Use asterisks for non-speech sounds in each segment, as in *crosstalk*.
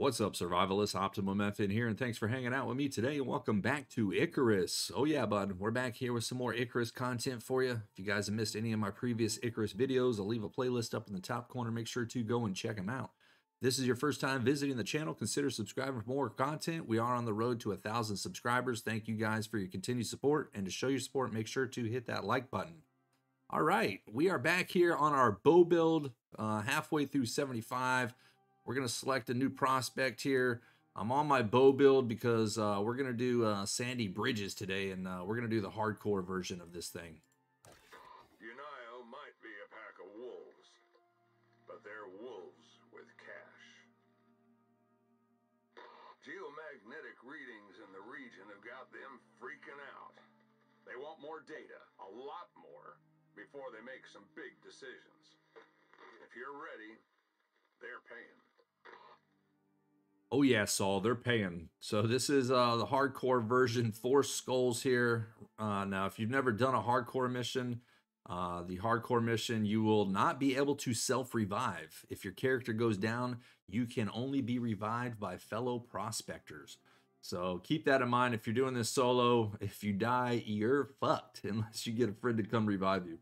What's up, survivalists? Optimum FN here, and thanks for hanging out with me today. And welcome back to Icarus. Oh yeah, bud, we're back here with some more Icarus content for you. If you guys have missed any of my previous Icarus videos, I'll leave a playlist up in the top corner. Make sure to go and check them out. If this is your first time visiting the channel, consider subscribing for more content. We are on the road to a thousand subscribers. Thank you guys for your continued support, and to show your support, make sure to hit that like button. All right, we are back here on our bow build, uh, halfway through 75. We're going to select a new prospect here. I'm on my bow build because uh, we're going to do uh, Sandy Bridges today, and uh, we're going to do the hardcore version of this thing. Unio might be a pack of wolves, but they're wolves with cash. Geomagnetic readings in the region have got them freaking out. They want more data, a lot more, before they make some big decisions. If you're ready, they're paying. Oh yeah, Saul, they're paying. So this is uh, the hardcore version, four skulls here. Uh, now, if you've never done a hardcore mission, uh, the hardcore mission, you will not be able to self-revive. If your character goes down, you can only be revived by fellow prospectors. So keep that in mind if you're doing this solo. If you die, you're fucked *laughs* unless you get a friend to come revive you.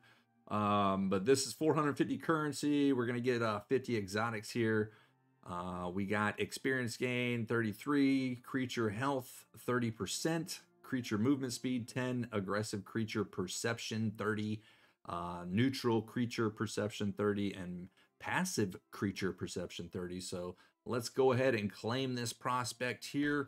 Um, but this is 450 currency. We're going to get uh, 50 exotics here. Uh, we got experience gain 33, creature health 30%, creature movement speed 10, aggressive creature perception 30, uh, neutral creature perception 30, and passive creature perception 30. So let's go ahead and claim this prospect here.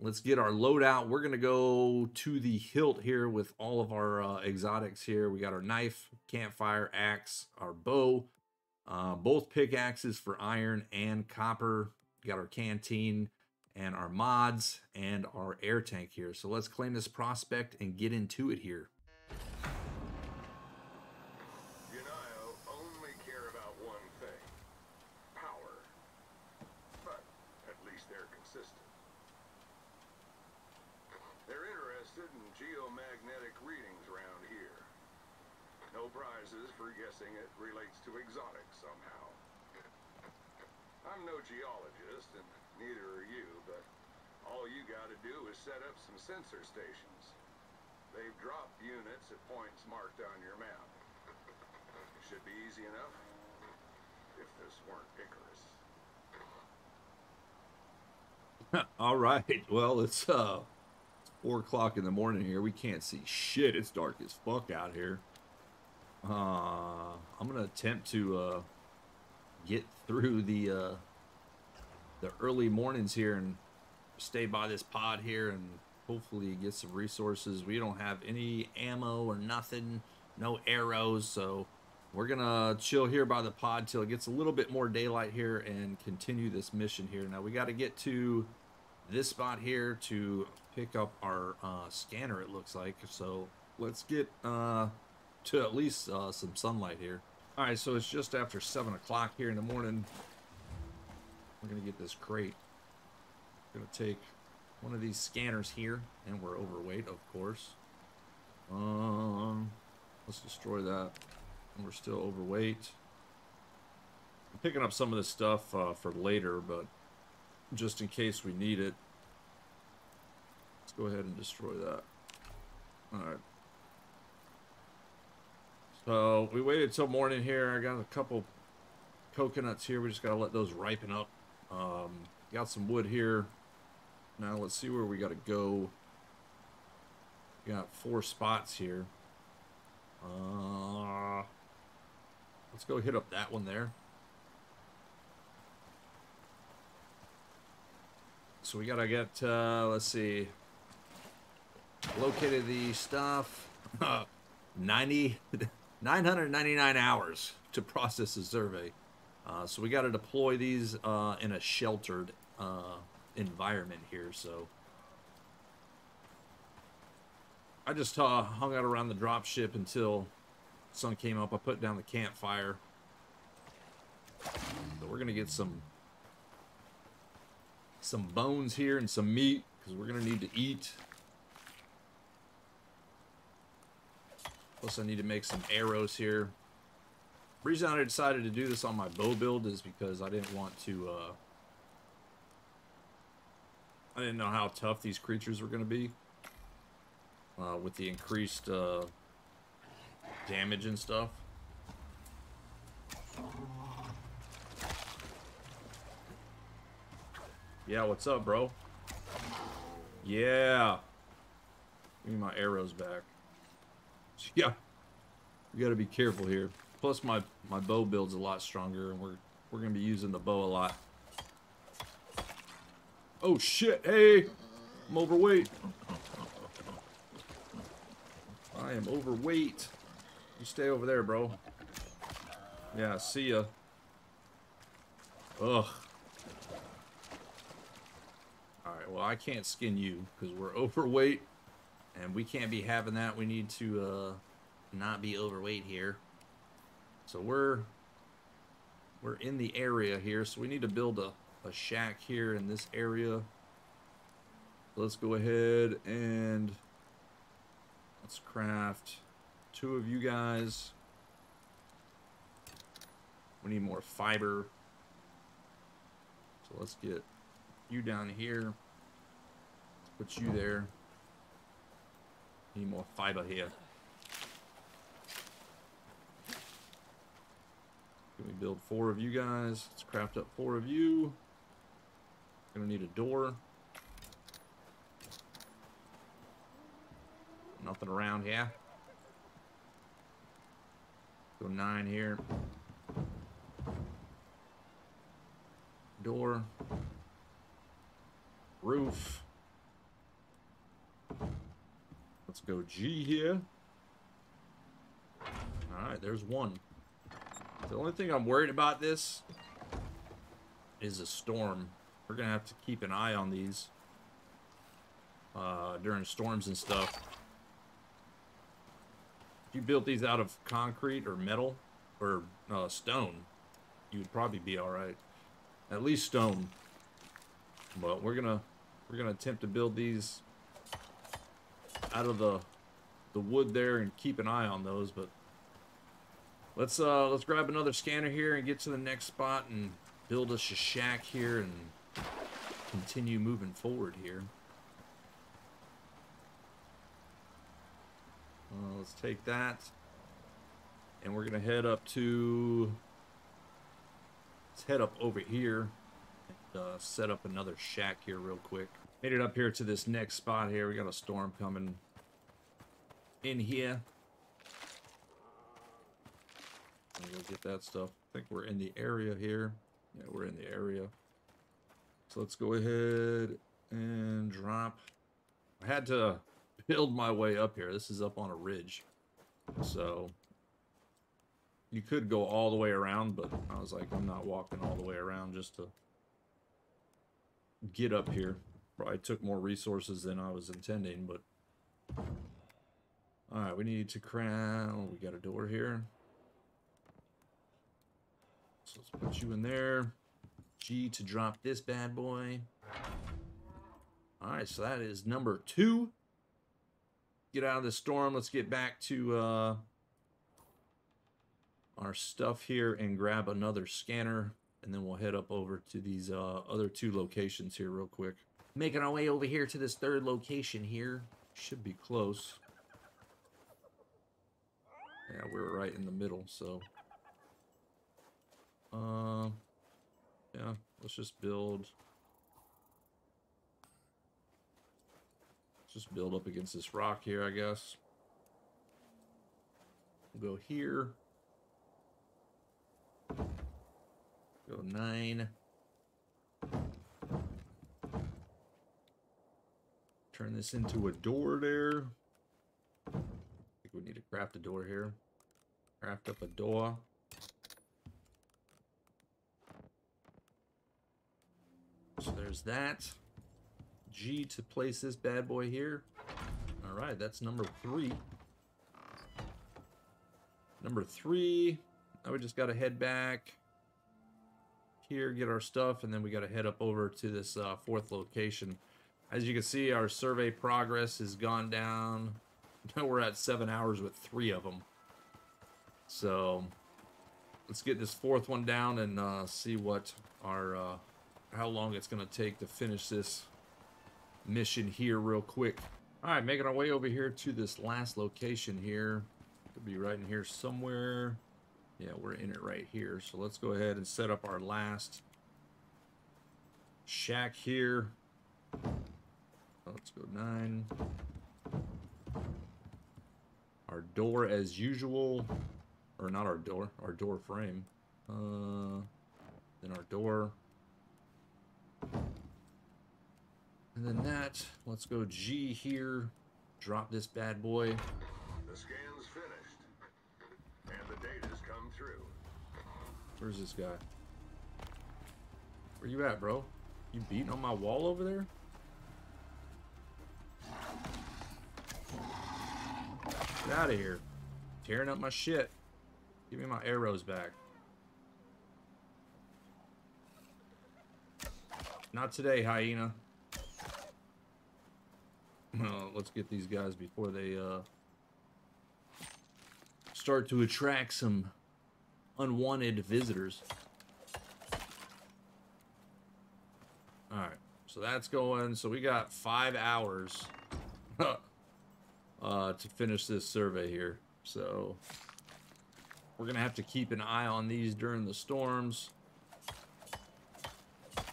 Let's get our loadout. We're going to go to the hilt here with all of our uh, exotics here. We got our knife, campfire, axe, our bow, uh, both pickaxes for iron and copper. got our canteen and our mods and our air tank here. So let's claim this prospect and get into it here. Unio only care about one thing power. But at least they're consistent. They're interested in geomagnetic readings around here. No prizes for guessing it relates to exotics somehow. I'm no geologist, and neither are you, but all you gotta do is set up some sensor stations. They've dropped units at points marked on your map. Should be easy enough, if this weren't Icarus. *laughs* All right. Well, it's uh four o'clock in the morning here. We can't see shit. It's dark as fuck out here. Uh, I'm gonna attempt to uh get through the uh the early mornings here and stay by this pod here and hopefully get some resources. We don't have any ammo or nothing, no arrows, so we're gonna chill here by the pod till it gets a little bit more daylight here and continue this mission here. Now we got to get to this spot here to pick up our uh, scanner. It looks like so. Let's get uh, to at least uh, some sunlight here. All right, so it's just after seven o'clock here in the morning. We're gonna get this crate. We're Gonna take one of these scanners here, and we're overweight, of course. Um, let's destroy that. And we're still overweight. I'm picking up some of this stuff uh, for later, but just in case we need it. Let's go ahead and destroy that. Alright. So we waited till morning here. I got a couple coconuts here. We just got to let those ripen up. Um, got some wood here. Now let's see where we got to go. Got four spots here. Uh, let's go hit up that one there. So we gotta get, uh, let's see, located the stuff. *laughs* 90, 999 hours to process a survey. Uh, so we got to deploy these uh, in a sheltered uh, environment here. So I just uh, hung out around the drop ship until sun came up. I put down the campfire. So we're gonna get some some bones here and some meat because we're gonna need to eat. Plus, I need to make some arrows here. The reason I decided to do this on my bow build is because I didn't want to uh, I didn't know how tough these creatures were going to be. Uh, with the increased uh, damage and stuff. Yeah, what's up, bro? Yeah. Give me my arrows back. Yeah. We gotta be careful here. Plus my, my bow build's a lot stronger and we're we're gonna be using the bow a lot. Oh shit, hey! I'm overweight. I am overweight. You stay over there, bro. Yeah, see ya. Ugh. Alright, well I can't skin you because we're *laughs* overweight and we can't be having that. We need to uh, not be overweight here. So we're we're in the area here, so we need to build a, a shack here in this area. Let's go ahead and let's craft two of you guys. We need more fiber. So let's get you down here. Let's put you there. Need more fiber here. Can we build four of you guys? Let's craft up four of you. Gonna need a door. Nothing around here. Go nine here. Door. Roof. Let's go G here. Alright, there's one. The only thing I'm worried about this is a storm. We're going to have to keep an eye on these uh, during storms and stuff. If you built these out of concrete or metal or uh, stone, you would probably be alright. At least stone. But we're gonna we're gonna attempt to build these out of the the wood there and keep an eye on those. But let's uh let's grab another scanner here and get to the next spot and build us a shack here and continue moving forward here. Uh, let's take that. And we're going to head up to... Let's head up over here. And, uh, set up another shack here real quick. Made it up here to this next spot here. We got a storm coming in here. Go get that stuff. I think we're in the area here. Yeah, we're in the area. So let's go ahead and drop. I had to build my way up here. This is up on a ridge. So you could go all the way around, but I was like, I'm not walking all the way around just to get up here. Probably took more resources than I was intending, but all right, we need to crown. We got a door here. So let's put you in there. G to drop this bad boy. All right, so that is number two. Get out of the storm. Let's get back to uh, our stuff here and grab another scanner. And then we'll head up over to these uh, other two locations here real quick. Making our way over here to this third location here. Should be close. Yeah, we're right in the middle, so... Uh, yeah, let's just build... Let's just build up against this rock here, I guess. We'll go here. Go nine. Turn this into a door there. I think we need to craft a door here. Craft up a door. So there's that. G to place this bad boy here. All right, that's number three. Number three. Now we just got to head back here, get our stuff, and then we got to head up over to this uh, fourth location. As you can see, our survey progress has gone down. *laughs* Now we're at seven hours with three of them. So let's get this fourth one down and uh, see what our uh, how long it's going to take to finish this mission here real quick. All right, making our way over here to this last location here. Could be right in here somewhere. Yeah, we're in it right here. So let's go ahead and set up our last shack here. Let's go nine. Our door as usual. Or not our door, our door frame. Uh, then our door. And then that, let's go G here. Drop this bad boy. The scan's finished. And the data's come through. Where's this guy? Where you at, bro? You beating on my wall over there? Get out of here. Tearing up my shit. Give me my arrows back. Not today, hyena. *laughs* Well, let's get these guys before they uh, start to attract some unwanted visitors. Alright, so that's going. So we got five hours *laughs* uh, to finish this survey here. So we're going to have to keep an eye on these during the storms. I'm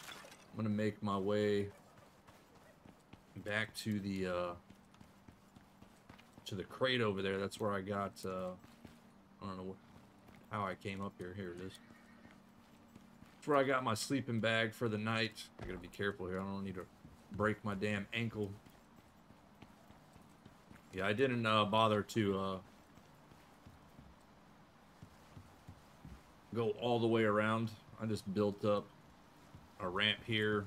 going to make my way back to the uh, to the crate over there. That's where I got, uh, I don't know how I came up here. Here it is. That's where I got my sleeping bag for the night. I gotta be careful here. I don't need to break my damn ankle. Yeah, I didn't uh, bother to uh, go all the way around. I just built up a ramp here.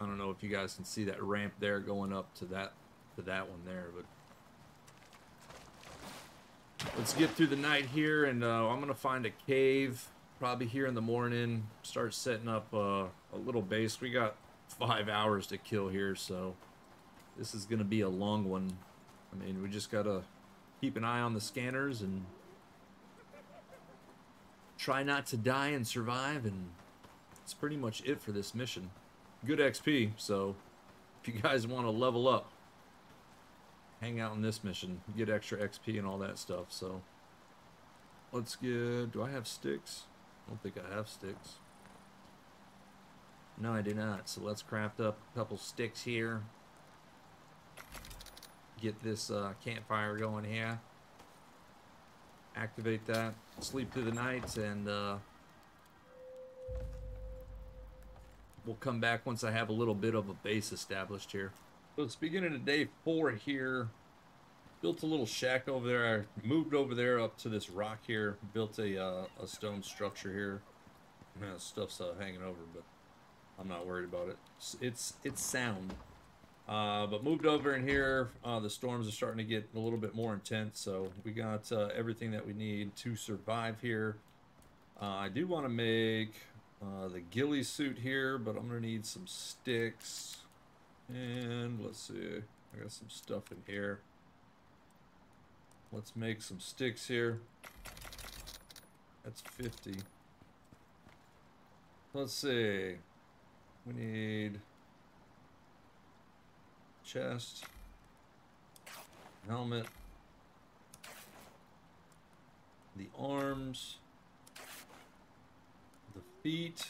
I don't know if you guys can see that ramp there going up to that to that one there, but let's get through the night here, and uh, I'm gonna find a cave probably here in the morning. Start setting up uh, a little base. We got five hours to kill here, so this is gonna be a long one. I mean, we just gotta keep an eye on the scanners and try not to die and survive, and that's pretty much it for this mission. Good XP, so if you guys want to level up, hang out in this mission, get extra XP and all that stuff. So let's get. Do I have sticks? I don't think I have sticks. No, I do not. So let's craft up a couple sticks here. Get this uh, campfire going here. Activate that. Sleep through the night, and uh, we'll come back once I have a little bit of a base established here. So it's beginning of day four here. Built a little shack over there. I moved over there up to this rock here. Built a, uh, a stone structure here. Yeah, stuff's uh, hanging over, but I'm not worried about it. It's it's, it's sound. Uh, but moved over in here. Uh, the storms are starting to get a little bit more intense, so we got uh, everything that we need to survive here. Uh, I do want to make uh, the ghillie suit here, but I'm gonna need some sticks. And let's see, I got some stuff in here. Let's make some sticks here. That's 50. Let's see. We need chest, helmet, the arms, the feet.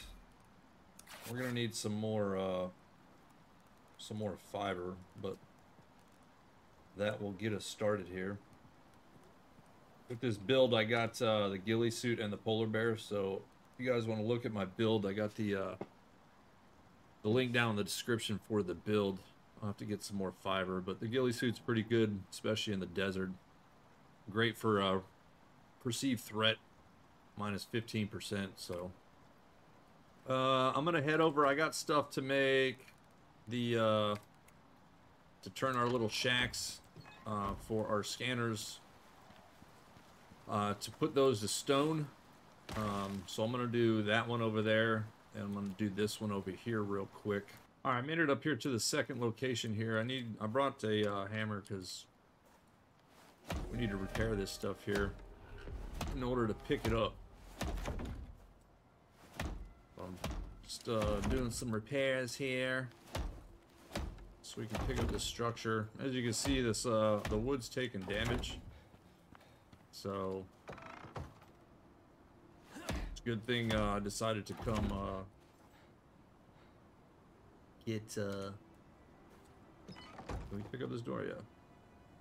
We're gonna need some more, uh, some more fiber, but that will get us started here. With this build, I got uh, the ghillie suit and the polar bear. So if you guys want to look at my build, I got the uh, the link down in the description for the build. I'll have to get some more fiber, but the ghillie suit's pretty good, especially in the desert. Great for uh, perceived threat, minus 15%. So uh, I'm gonna head over. I got stuff to make the uh, to turn our little shacks uh, for our scanners uh, to put those to stone. Um, so I'm gonna do that one over there, and I'm gonna do this one over here real quick. All right, I made it up here to the second location here. I need, I brought a uh, hammer because we need to repair this stuff here in order to pick it up. I'm just uh, doing some repairs here. so we can pick up this structure. As you can see, this uh, the wood's taking damage. So it's a good thing uh, I decided to come uh, get. Uh, can we pick up this door? Yeah.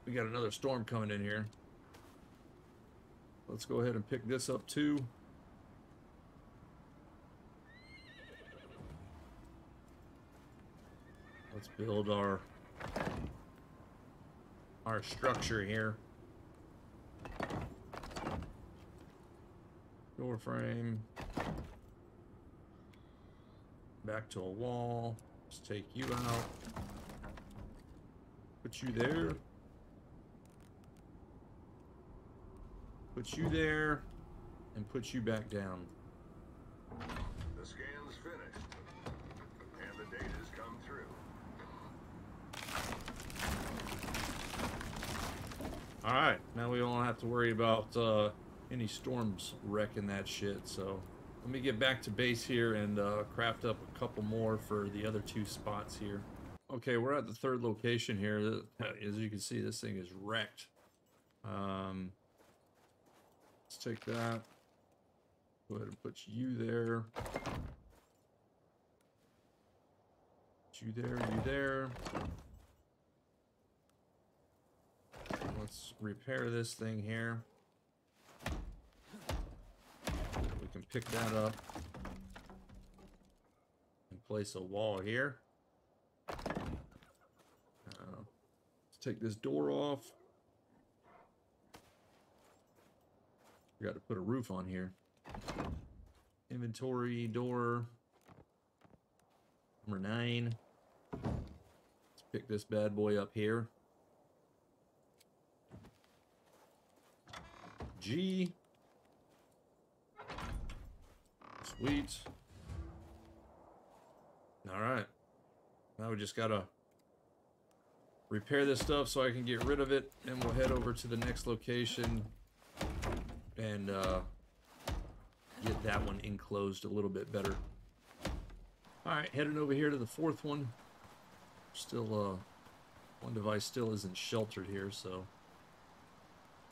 We got another storm coming in here. Let's go ahead and pick this up too. Let's build our our structure here. Door frame. Back to a wall. Let's take you out. Put you there. Put you there. And put you back down. The scan's finished, and the data's come through. Alright, now we don't have to worry about uh, any storms wrecking that shit, so let me get back to base here and uh, craft up a couple more for the other two spots here. Okay, we're at the third location here. As you can see, this thing is wrecked. Um, let's take that. Go ahead and put you there. Put you there, you there. Let's repair this thing here. We can pick that up and place a wall here. Uh, let's take this door off. We got to put a roof on here. Inventory door number nine. Let's pick this bad boy up here. G. Sweet. All right. Now we just gotta repair this stuff so I can get rid of it, and we'll head over to the next location and uh, get that one enclosed a little bit better. All right, heading over here to the fourth one. Still, uh, one device still isn't sheltered here, so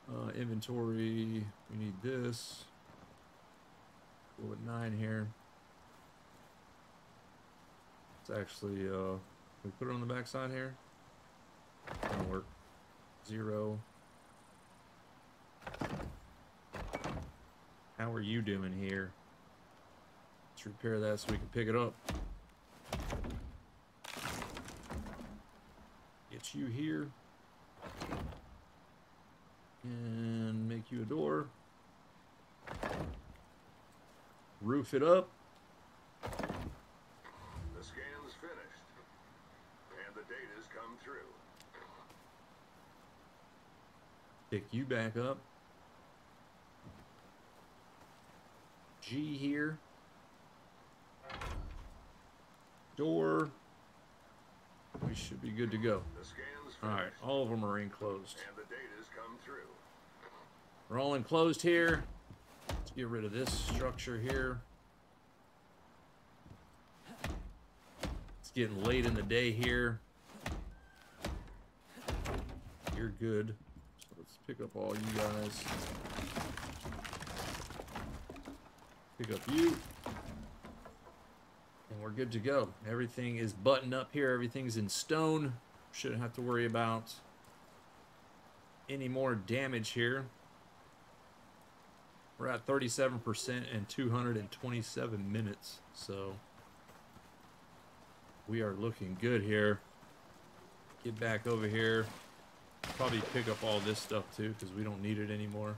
uh, inventory. We need this. Go with nine here. It's actually uh, we put it on the back side here. That'll work. Zero. How are you doing here? Let's repair that so we can pick it up. Get you here. And make you a door. Roof it up. The scan's finished, and the data's come through. Pick you back up. G here. Door. We should be good to go. The scan's All right, all of them are enclosed. and the data's come through. We're all enclosed here. Let's get rid of this structure here. It's getting late in the day here. You're good. So let's pick up all you guys. Pick up you. And we're good to go. Everything is buttoned up here. Everything's in stone. Shouldn't have to worry about any more damage here. We're at 37% and 227 minutes. So we are looking good here. Get back over here. Probably pick up all this stuff too because we don't need it anymore.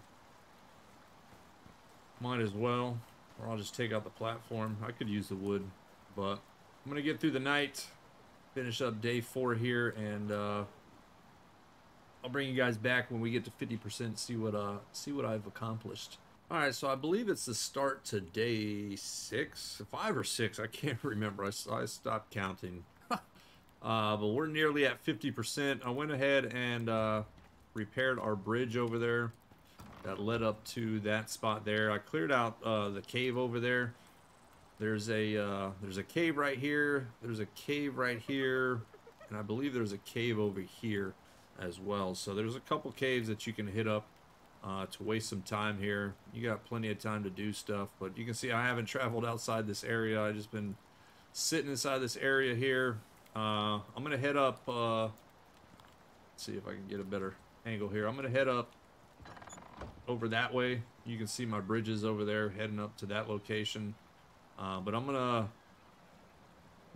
Might as well. Or I'll just take out the platform. I could use the wood. But I'm going to get through the night. Finish up day four here. And uh, I'll bring you guys back when we get to 50%. See what, uh, see what I've accomplished. All right, so I believe it's the start to day six, five or six. I can't *laughs* remember. I, I stopped counting. *laughs* uh, but we're nearly at 50%. I went ahead and uh, repaired our bridge over there that led up to that spot there. I cleared out uh, the cave over there. There's a uh, there's a cave right here. There's a cave right here, and I believe there's a cave over here as well. So there's a couple caves that you can hit up uh, to waste some time here. You got plenty of time to do stuff, but you can see I haven't traveled outside this area. I just been sitting inside this area here. Uh, I'm gonna head up. Uh, see if I can get a better angle here. I'm gonna head up over that way. You can see my bridges over there heading up to that location. Uh, but I'm gonna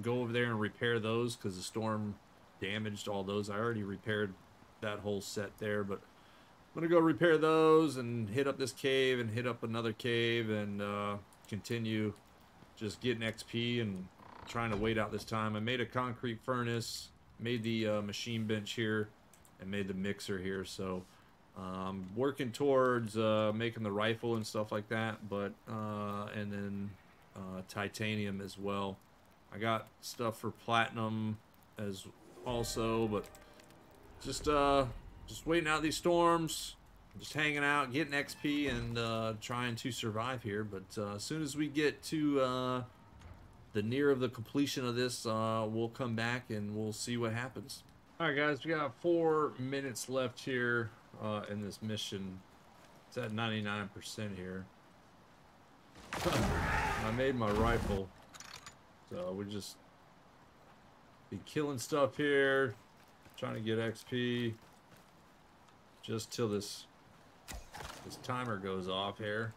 go over there and repair those because the storm damaged all those. I already repaired that whole set there, but I'm gonna go repair those and hit up this cave and hit up another cave and uh, continue just getting XP and trying to wait out this time. I made a concrete furnace, made the uh, machine bench here, and made the mixer here. So um, working towards uh, making the rifle and stuff like that, but uh, and then uh, titanium as well. I got stuff for platinum as also, but just uh, just waiting out these storms, just hanging out, getting XP, and uh, trying to survive here. But uh, as soon as we get to uh, the near of the completion of this, uh, we'll come back and we'll see what happens. All right, guys, we got four minutes left here uh, in this mission. It's at 99% here. I made my rifle, so we just be killing stuff here, trying to get XP, just till this this timer goes off here.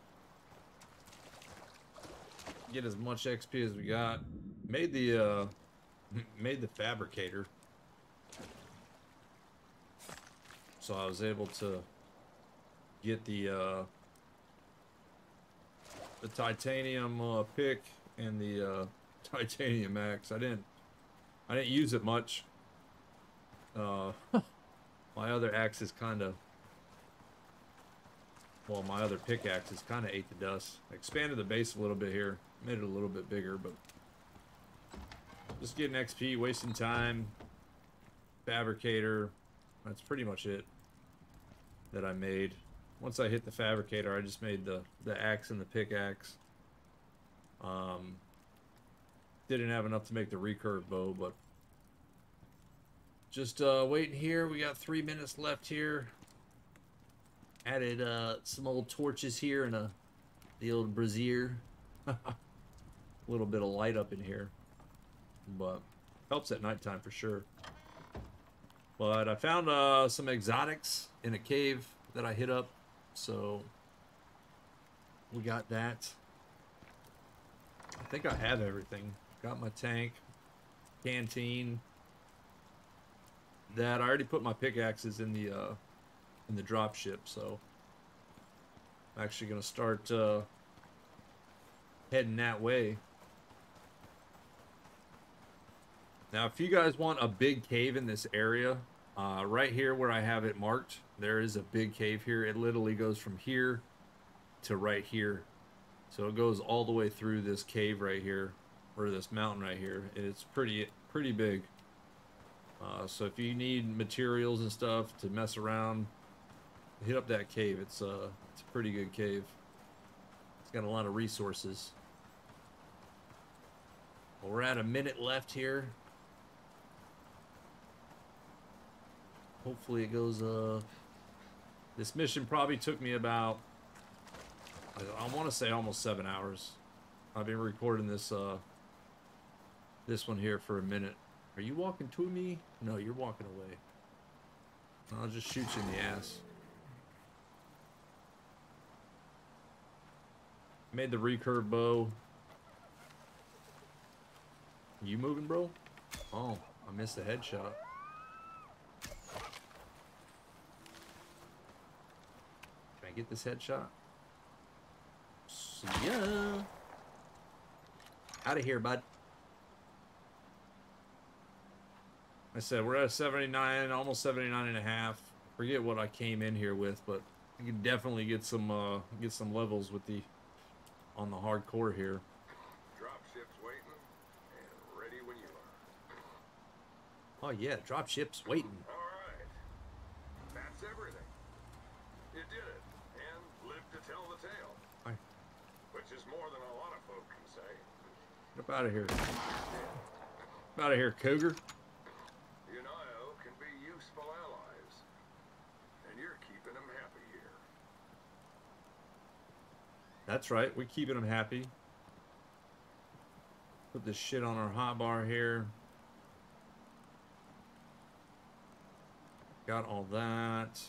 Get as much XP as we got. Made the uh, *laughs* made the fabricator. so I was able to get the uh, the titanium uh, pick and the uh, *laughs* titanium axe. I didn't I didn't use it much. Uh, *laughs* my other axe is kind of well, my other pickaxe is kind of ate the dust. I expanded the base a little bit here, made it a little bit bigger, but just getting XP, wasting time. Fabricator, that's pretty much it that I made. Once I hit the fabricator, I just made the, the axe and the pickaxe. Um, didn't have enough to make the recurve bow, but just uh, waiting here. We got three minutes left here. Added uh, some old torches here and a the old brazier. *laughs* a little bit of light up in here, but helps at nighttime for sure. But I found uh, some exotics in a cave that I hit up, so we got that. I think I have everything. Got my tank, canteen. That I already put my pickaxes in the uh, in the drop ship, so I'm actually gonna start uh, heading that way. Now, if you guys want a big cave in this area, uh, right here where I have it marked, there is a big cave here. It literally goes from here to right here. So it goes all the way through this cave right here, or this mountain right here. It's pretty, pretty big. Uh, so if you need materials and stuff to mess around, hit up that cave. It's, uh, it's a pretty good cave. It's got a lot of resources. Well, we're at a minute left here. hopefully it goes uh this mission probably took me about I, I want to say almost seven hours I've been recording this uh this one here for a minute are you walking to me no you're walking away I'll just shoot you in the ass made the recurve bow you moving bro oh I missed the headshot Can I get this headshot? See ya. Out of here, bud. I said we're at 79, almost 79 and a half. Forget what I came in here with, but you can definitely get some uh, get some levels with the on the hardcore here. Drop ship's waiting and ready when you are. Oh yeah, drop ship's waiting. All right, that's everything. You did it and lived to tell the tale, right. which is more than a lot of folk can say. Get up out of here. Get out of here, Cougar. The keeping them happy here. That's right. We're keeping them happy. Put this shit on our hotbar here. Got all that.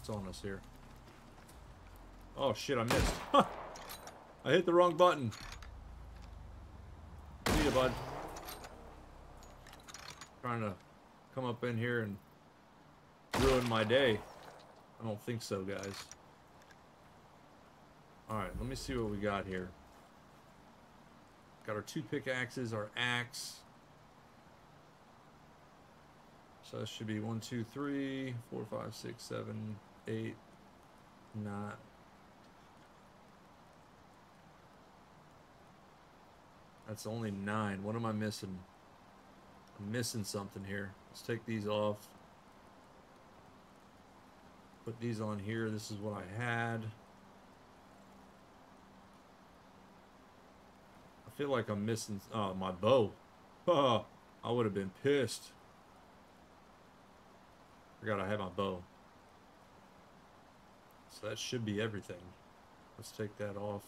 It's on us here? Oh shit, I missed. *laughs* I hit the wrong button. See ya, bud. Trying to come up in here and ruin my day. I don't think so, guys. Alright, let me see what we got here. Got our two pickaxes, our axe. So that should be one, two, three, four, five, six, seven, eight, nine. That's only nine. What am I missing? I'm missing something here. Let's take these off. Put these on here. This is what I had. I feel like I'm missing oh, my bow. Oh, I would have been pissed. Forgot I had my bow. So that should be everything. Let's take that off.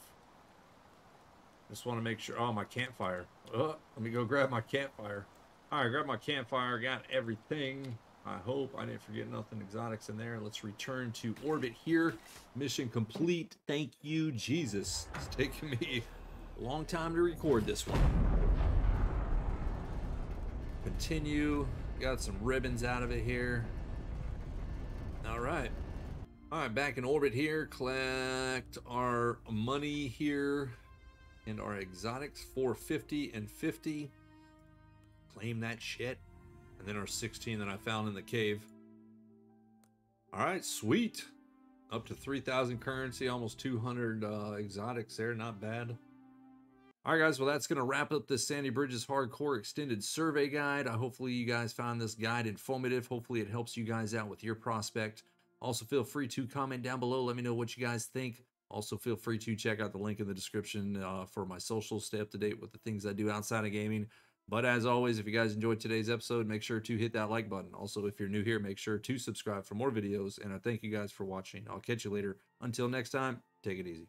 Just want to make sure. Oh, my campfire. Oh, let me go grab my campfire. All right, grab my campfire. Got everything. I hope I didn't forget nothing exotics in there. Let's return to orbit here. Mission complete. Thank you, Jesus. It's taken me long time to record this one. Continue. Got some ribbons out of it here. All right. All right, back in orbit here. Collect our money here and our exotics 450 and 50 claim that shit and then our 16 that i found in the cave all right sweet up to 3000 currency almost 200 uh, exotics there not bad all right guys well that's going to wrap up this sandy bridges hardcore extended survey guide I hopefully you guys found this guide informative hopefully it helps you guys out with your prospect also feel free to comment down below let me know what you guys think also, feel free to check out the link in the description uh, for my socials. Stay up to date with the things I do outside of gaming. But as always, if you guys enjoyed today's episode, make sure to hit that like button. Also, if you're new here, make sure to subscribe for more videos. And I thank you guys for watching. I'll catch you later. Until next time, take it easy.